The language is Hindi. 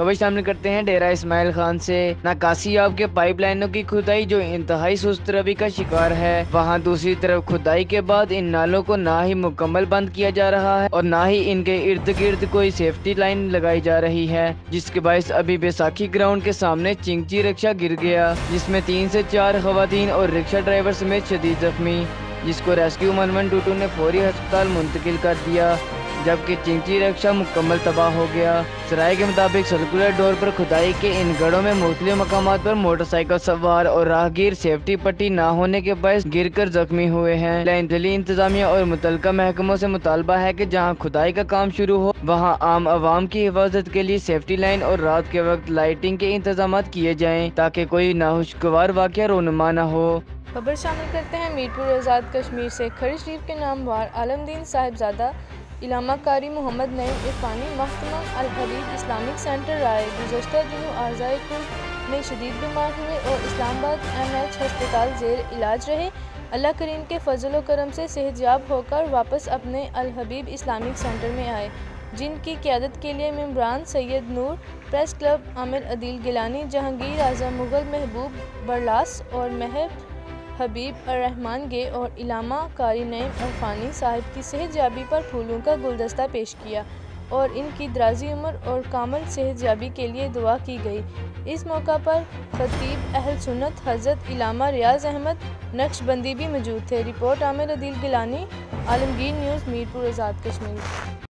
खबर शामिल करते हैं डेरा इस्माइल खान से? नाकासियाब के पाइप लाइनों की खुदाई जो इंतहाई सुस्त रवि का शिकार है। वहाँ दूसरी तरफ़ खुदाई के बाद इन नालों को ना ही मुकम्मल बंद किया जा रहा है और ना ही इनके इर्द गिर्द कोई सेफ्टी लाइन लगाई जा रही है, जिसके बायस अभी बैसाखी ग्राउंड के सामने चिंगची रिक्शा गिर गया, जिसमें तीन से चार खातन और रिक्शा ड्राइवर समेत शदीद जख्मी, जिसको रेस्क्यू मनमन टूटू ने फौरी अस्पताल मुंतकिल कर दिया। जबकि चिंची रक्षा मुकम्मल तबाह हो गया। सराय के मुताबिक सर्कुलर डोर पर खुदाई के इन गढ़ों में मुख्तलि मकाम पर मोटरसाइकिल सवार और राहगीर सेफ्टी पट्टी न होने के बायस गिर कर जख्मी हुए हैं। लाइन दिल्ली इंतजामिया और मुतल महकमों से मुतालबा है की जहाँ खुदाई का काम शुरू हो, वहाँ आम आवाम की हिफाजत के लिए सेफ्टी लाइन और रात के वक्त लाइटिंग के इंतज़ाम किए जाए, ताकि कोई नाहुशगवार वाक़ रोनुमा न हो। खबर शामिल करते हैं मीरपुर आज़ाद कश्मीर से खड़ी शरीफ के नाम वार आलमदीन साहिबजादा इलामा कारी मोहम्मद नईम इरफानी महतमा अल हबीब इस्लामिक सेंटर आए गुजशत दिनों आज़ाए कुल में शदीद बीमार हुए और इस्लामाबाद एम एच हस्पताल जेर इलाज रहे। अल्लाह करीम के फजल करम से सेहतयाब होकर वापस अपने अल हबीब इस्लामिक सेंटर में आए, जिनकी क्यादत के लिए मम्बरान सैयद नूर, प्रेस क्लब आमिर अदील गिलानी, जहांगीर आज़म मुग़ल महबूब बरलास और महब हबीब रहमान गे और इलामा कारी नईम अरफानी साहिब की सेहत याबी पर फूलों का गुलदस्ता पेश किया और इनकी दराजी उम्र और कामल सेहत याबी के लिए दुआ की गई। इस मौका पर खतीब अहल सुन्नत हज़रत इलामा रियाज अहमद नक्शबंदी भी मौजूद थे। Report Amir Adeel Gilani, Alamgir news, Mirpur, Azad Kashmir.